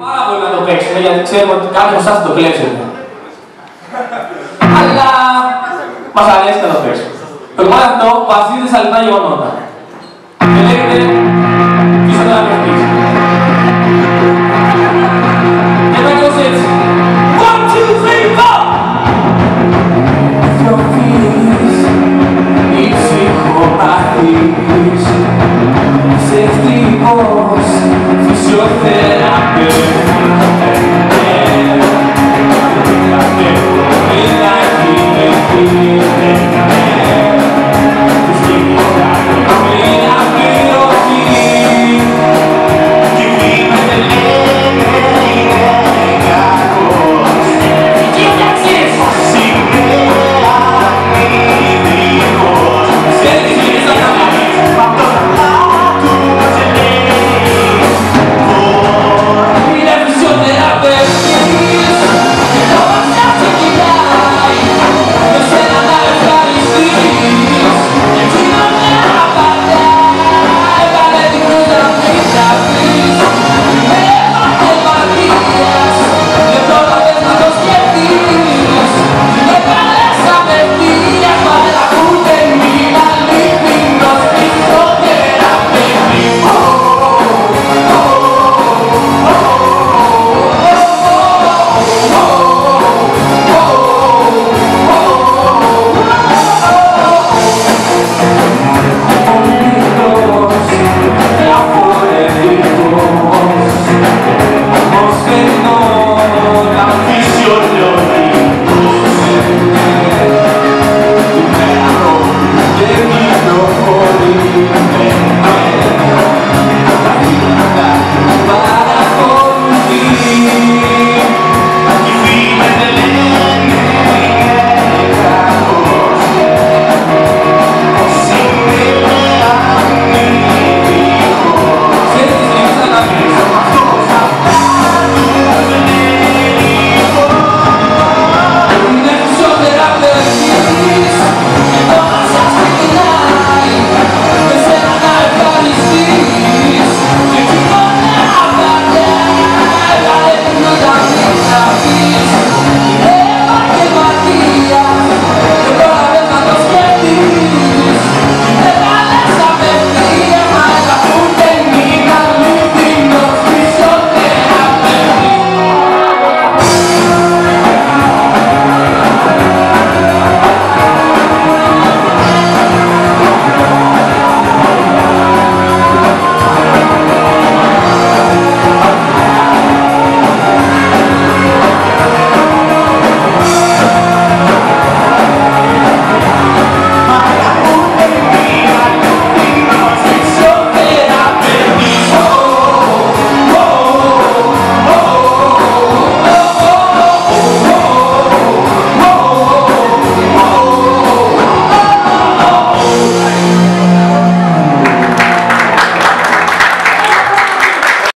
Πάρα πολύ να το παίξουμε γιατί ξέρουμε ότι κάποιοι από εσάς το κλέψετε. Αλλά μας αρέσει να το παίξουμε. Το κομμάτι αυτό βασίζεται σε αληθινά γεγονότα. Και λέγεται πίσω να